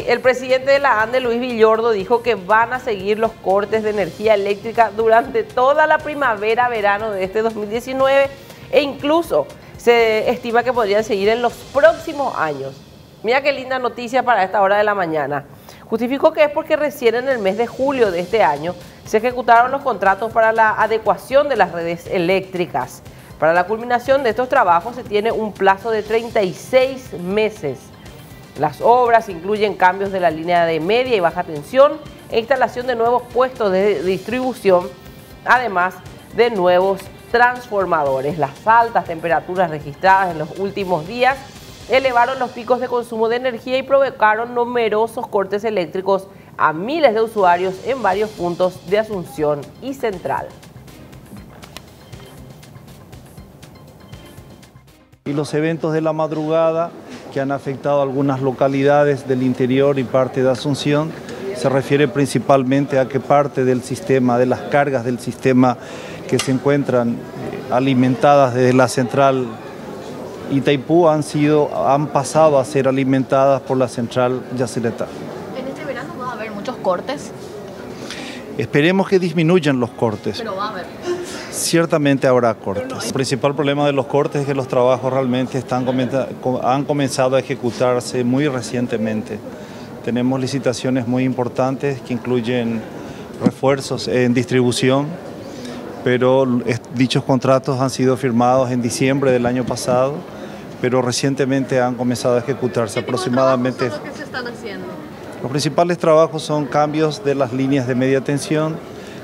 El presidente de la ANDE, Luis Villordo, dijo que van a seguir los cortes de energía eléctrica durante toda la primavera-verano de este 2019 e incluso se estima que podrían seguir en los próximos años. Mira qué linda noticia para esta hora de la mañana. Justificó que es porque recién en el mes de julio de este año se ejecutaron los contratos para la adecuación de las redes eléctricas. Para la culminación de estos trabajos se tiene un plazo de 36 meses. Las obras incluyen cambios de la línea de media y baja tensión e instalación de nuevos puestos de distribución, además de nuevos transformadores. Las altas temperaturas registradas en los últimos días elevaron los picos de consumo de energía y provocaron numerosos cortes eléctricos a miles de usuarios en varios puntos de Asunción y Central. Y los eventos de la madrugada que han afectado algunas localidades del interior y parte de Asunción. Se refiere principalmente a que parte del sistema, de las cargas del sistema que se encuentran eh, alimentadas desde la central Itaipú han, sido, han pasado a ser alimentadas por la central Yacyretá. ¿En este verano va a haber muchos cortes? Esperemos que disminuyan los cortes. Pero va a haber. Ciertamente habrá cortes. El principal problema de los cortes es que los trabajos realmente están, han comenzado a ejecutarse muy recientemente. Tenemos licitaciones muy importantes que incluyen refuerzos en distribución, pero dichos contratos han sido firmados en diciembre del año pasado, pero recientemente han comenzado a ejecutarse aproximadamente. ¿Qué se están haciendo? Los principales trabajos son cambios de las líneas de media tensión,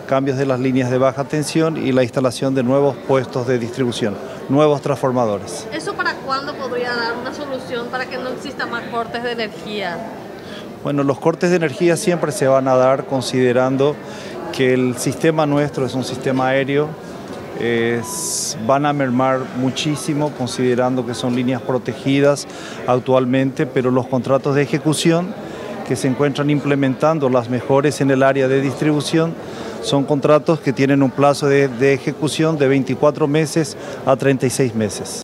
cambios de las líneas de baja tensión y la instalación de nuevos puestos de distribución, nuevos transformadores. ¿Eso para cuándo podría dar una solución para que no exista más cortes de energía? Bueno, los cortes de energía siempre se van a dar considerando que el sistema nuestro es un sistema aéreo, van a mermar muchísimo considerando que son líneas protegidas actualmente, pero los contratos de ejecución que se encuentran implementando las mejores en el área de distribución son contratos que tienen un plazo de, de ejecución de 24 meses a 36 meses.